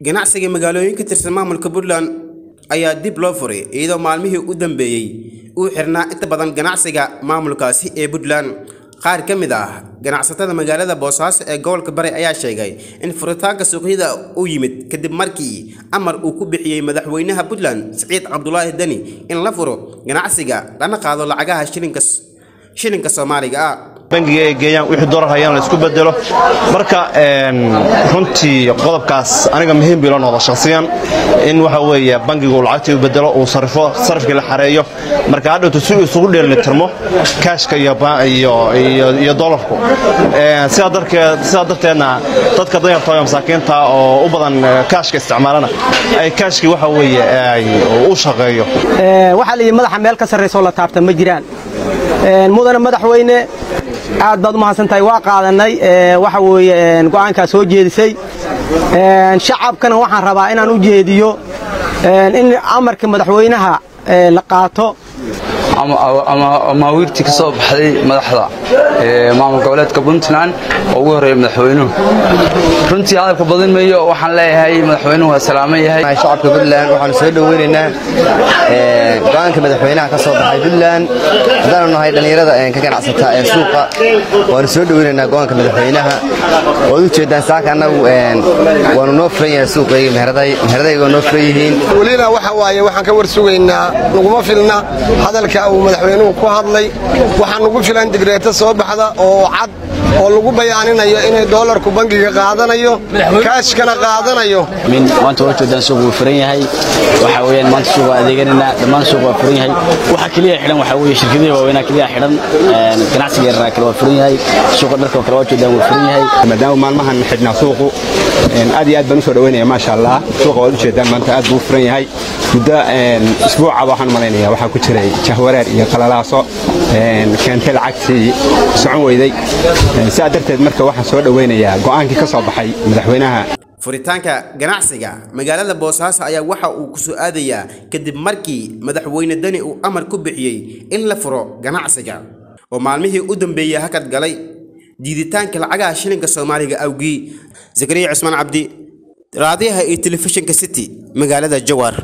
ganacsiga magaalooyin ka tirsan maamulka puntland ayaa dib loo furay iyadoo maalmihii u dambeeyey uu xirnaa inta badan ganacsiga maamulkaasi ee puntland. Qaar ka mid ah ganacsatada magaalada boosaaso ee gobolka bari ayaa sheegay in furitaanka suuqyada uu yimid kadib markii amar uu ku bixiyey madaxweynaha puntland siciid cabdulaahi deni in la furo ganacsiga lana qaado lacagaha shilinka soomaaliga ah bangiga ay geeyaan wixii doolar hayaan la isku bedelo marka runtii qodobkaas aniga muhiim bii la noqdo shakhsiyan in waxa weeye bangigu lacagtii u bedelo uu sarifo sarifkii la xareeyo. Marka hadhowtu si uu isugu dheelitirmo kaashka iyo doolarku sidaa darteedna dadka danyarta masaakiinta oo u badan kaashka isticmaalana ay kaashkii waxa weeye u shaqeeyo. Waxaa layidhi madaxa meel ka sarraysoo la taabta ma jiraan. Mudane madaxweyne aad baad u mahadsantahay waa qaadannay waxa weeye go'aankaa soo jeedisay. Shacabkana waxaan rabaa inaan u jeediyo in amarka madaxweynaha la qaato amaawiirtii ka soo baxday madaxda maamul goboleedka puntland. Oo ugu horreeya madaxweynuhu. Runtii hadalka badin mayo waxaan leeyahay madaxweynuhu waa salaaman yahay. Shacabka puntland waxaanu soo dhoweynaynaa go'aanka madaxweynaha ka soo baxay puntland. Haddaanu nahay dhallinyarada ka ganacsata ee suuqa waanu soo dhoweynaynaa go'aanka madaxweynaha. Waad u jeedaan saaka annagu waanu noo furan yahay suuqayga meheradayga waa noo furan yihiin. Welina waxa waaye waxaan ka war sugaynaa naguma filna hadalka uu madaxweynuhu ku hadlay waxaa nugu filan digreeto soo baxda oo cad oo lagu bayaaninayo inay doolarku bangiga qaadanayo kaashkana qaadanayo. Maanta waa jeedaan suuq wuu furan yahay. Waxa weeyaan maanta suuq waa adeeganayna dhammaan suuq waa furan yahay. Waxa kaliya xidhan waxa weeye shirkadaha waaweynaa kaliya xidhan. Ganacsiga yaraa kale waa furan yahay. Suuqa dharka kale waa jeedaan wuu furan yahay. Maadaama maalmahan xidhnaa suuqu aad iyo aad baan u soo dhaweynaya maasha allah. Suuqa waad u jeedaan maanta aad buu furan yahay muddo isbuuca waxaan malaynaya. Waxaa ku jiray jahwareer iyo qalalaaso. Keentay lacagtii socon weyday. Sidaa darteed marka waxaan soo dhoweynayaa. Go'aankii ka soo baxay madaxweynaha. Furitaanka ganacsiga magaalada boosaaso ayaa waxa uu ku soo aadayaa kadib markii madaxweyne deni uu amar ku bixiyey in la furo ganacsiga. Oo maalmihii u dambeeyey hakad galay diiditaanka lacagaha shilinka soomaaliga awgii. Zakariya cusmaan cabdi raadiyaha iyo telefishinka city magaalada jawar